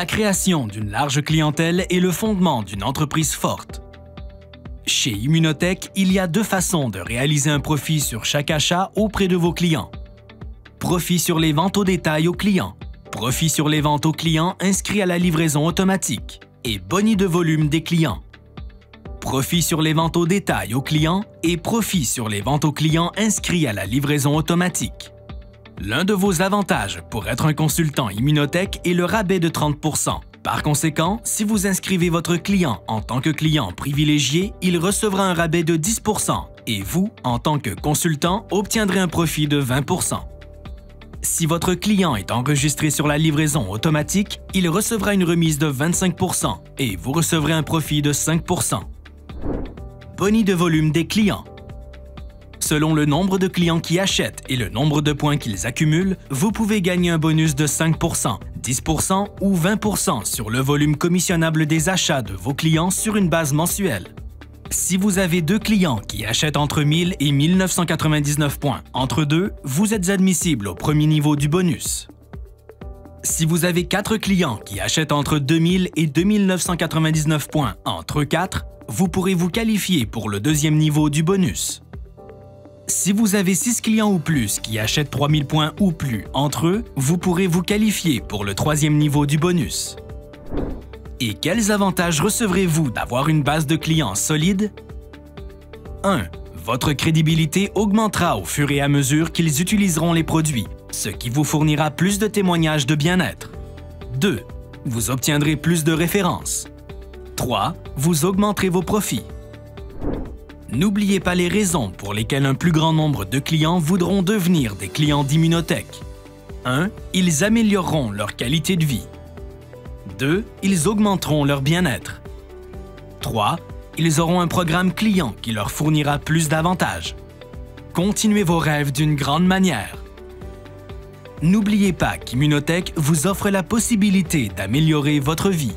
La création d'une large clientèle est le fondement d'une entreprise forte. Chez Immunotech, il y a deux façons de réaliser un profit sur chaque achat auprès de vos clients. Profit sur les ventes au détail aux clients, profit sur les ventes aux clients inscrits à la livraison automatique et boni de volume des clients. Profit sur les ventes au détail aux clients et profit sur les ventes aux clients inscrits à la livraison automatique. L'un de vos avantages pour être un consultant Immunotech est le rabais de 30% Par conséquent, si vous inscrivez votre client en tant que client privilégié, il recevra un rabais de 10% et vous, en tant que consultant, obtiendrez un profit de 20% si votre client est enregistré sur la livraison automatique, il recevra une remise de 25% et vous recevrez un profit de 5% Boni de volume des clients. Selon le nombre de clients qui achètent et le nombre de points qu'ils accumulent, vous pouvez gagner un bonus de 5% 10% ou 20% sur le volume commissionnable des achats de vos clients sur une base mensuelle. Si vous avez deux clients qui achètent entre 1000 et 1999 points entre deux, vous êtes admissible au premier niveau du bonus. Si vous avez quatre clients qui achètent entre 2000 et 2999 points entre quatre, vous pourrez vous qualifier pour le deuxième niveau du bonus. Si vous avez 6 clients ou plus qui achètent 3000 points ou plus entre eux, vous pourrez vous qualifier pour le troisième niveau du bonus. Et quels avantages recevrez-vous d'avoir une base de clients solide? 1. Votre crédibilité augmentera au fur et à mesure qu'ils utiliseront les produits, ce qui vous fournira plus de témoignages de bien-être. 2. Vous obtiendrez plus de références. 3. Vous augmenterez vos profits. N'oubliez pas les raisons pour lesquelles un plus grand nombre de clients voudront devenir des clients d'Immunotech. 1. Ils amélioreront leur qualité de vie. 2. Ils augmenteront leur bien-être. 3. Ils auront un programme client qui leur fournira plus d'avantages. Continuez vos rêves d'une grande manière. N'oubliez pas qu'Immunotech vous offre la possibilité d'améliorer votre vie.